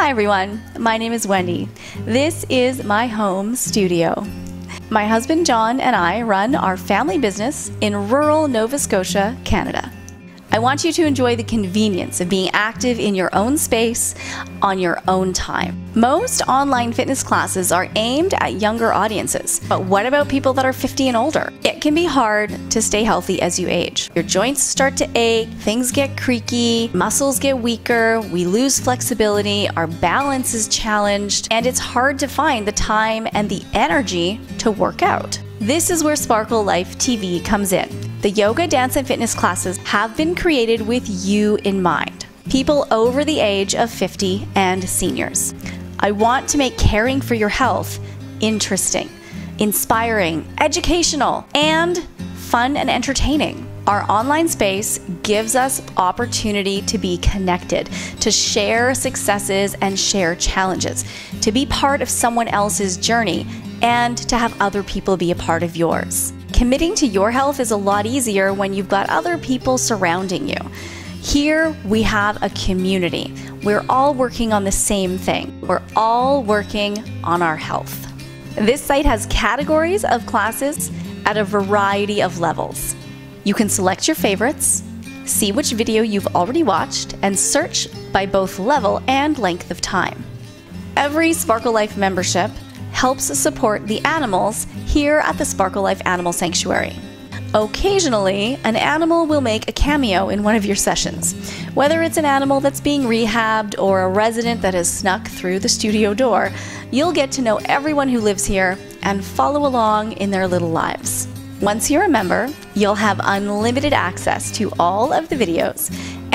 Hi everyone, my name is Wendy. This is my home studio. My husband John and I run our family business in rural Nova Scotia, Canada. I want you to enjoy the convenience of being active in your own space on your own time. Most online fitness classes are aimed at younger audiences, but what about people that are 50 and older? It can be hard to stay healthy as you age. Your joints start to ache, things get creaky, muscles get weaker, we lose flexibility, our balance is challenged, and it's hard to find the time and the energy to work out. This is where Sparkle Life TV comes in. The yoga, dance, and fitness classes have been created with you in mind people over the age of 50 and seniors. I want to make caring for your health interesting, inspiring, educational, and fun and entertaining. Our online space gives us opportunity to be connected, to share successes and share challenges, to be part of someone else's journey, and to have other people be a part of yours. Committing to your health is a lot easier when you've got other people surrounding you. Here we have a community. We're all working on the same thing. We're all working on our health. This site has categories of classes at a variety of levels. You can select your favorites, see which video you've already watched, and search by both level and length of time. Every Sparkle Life membership helps support the animals here at the Sparkle Life Animal Sanctuary. Occasionally, an animal will make a cameo in one of your sessions. Whether it's an animal that's being rehabbed or a resident that has snuck through the studio door, you'll get to know everyone who lives here and follow along in their little lives. Once you're a member, you'll have unlimited access to all of the videos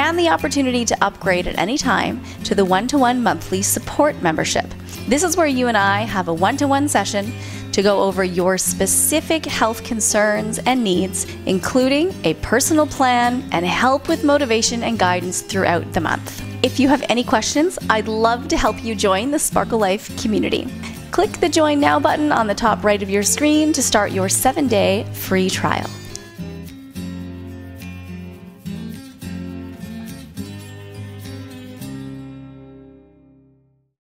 and the opportunity to upgrade at any time to the one to one monthly support membership. This is where you and I have a one to one session to go over your specific health concerns and needs, including a personal plan and help with motivation and guidance throughout the month. If you have any questions, I'd love to help you join the Sparkle Life community. Click the Join Now button on the top right of your screen to start your seven day free trial.